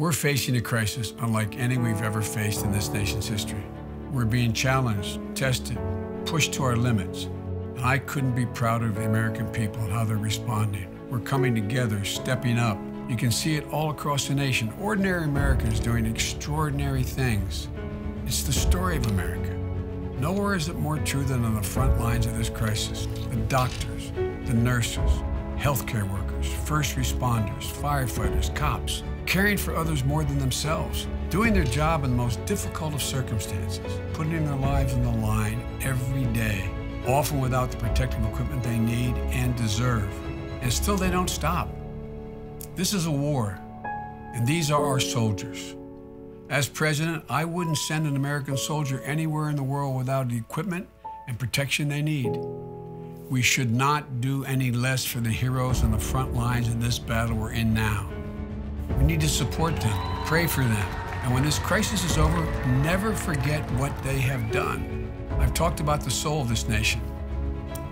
We're facing a crisis unlike any we've ever faced in this nation's history. We're being challenged, tested, pushed to our limits. And I couldn't be prouder of the American people and how they're responding. We're coming together, stepping up. You can see it all across the nation. Ordinary Americans doing extraordinary things. It's the story of America. Nowhere is it more true than on the front lines of this crisis. The doctors, the nurses, healthcare workers, first responders, firefighters, cops, caring for others more than themselves, doing their job in the most difficult of circumstances, putting their lives on the line every day, often without the protective equipment they need and deserve. And still they don't stop. This is a war, and these are our soldiers. As president, I wouldn't send an American soldier anywhere in the world without the equipment and protection they need. We should not do any less for the heroes on the front lines in this battle we're in now. We need to support them, pray for them, and when this crisis is over, never forget what they have done. I've talked about the soul of this nation.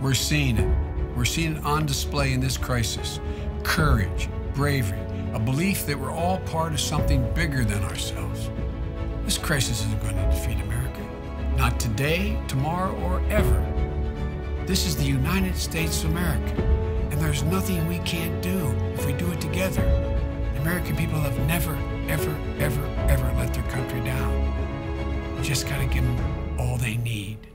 We're seeing it. We're seeing it on display in this crisis. Courage, bravery, a belief that we're all part of something bigger than ourselves. This crisis isn't going to defeat America. Not today, tomorrow, or ever. This is the United States of America, and there's nothing we can't do if we do it together. American people have never, ever, ever, ever let their country down. You just got to give them all they need.